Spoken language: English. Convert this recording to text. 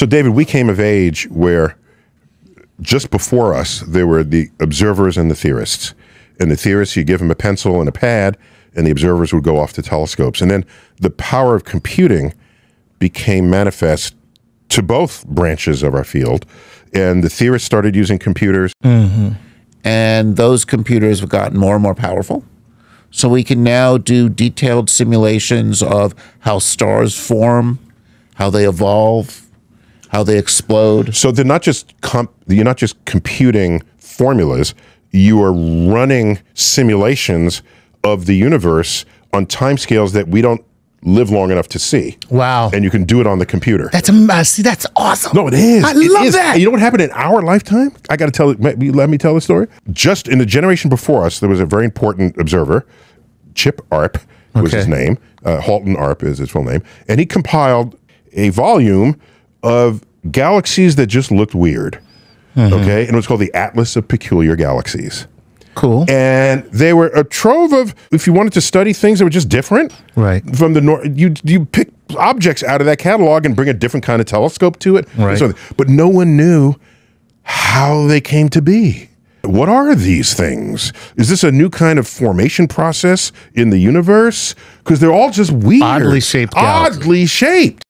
So, David, we came of age where just before us, there were the observers and the theorists. And the theorists, you give them a pencil and a pad, and the observers would go off to telescopes. And then the power of computing became manifest to both branches of our field. And the theorists started using computers. Mm-hmm. and those computers have gotten more and more powerful. So we can now do detailed simulations of how stars form, how they evolve, how they explode. So they're not just comp- you're not just computing formulas. You are running simulations of the universe on timescales that we don't live long enough to see. Wow. And you can do it on the computer. That's a see. That's awesome. No, it is. I It love is. that. You know what happened in our lifetime? I got to tell it. Let me- let me tell the story. Just in the generation before us, there was a very important observer, Chip Arp was his name. Uh, Halton Arp is his full name, and he compiled a volume of galaxies that just looked weird. Mm-hmm. Okay, and it was called the Atlas of Peculiar Galaxies. Cool. And they were a trove of, if you wanted to study things that were just different, Right. From the north, you you pick objects out of that catalog and bring a different kind of telescope to it. Right. So- but no one knew how they came to be. What are these things? Is this a new kind of formation process in the universe? Because they're all just weird, Oddly shaped oddly shaped.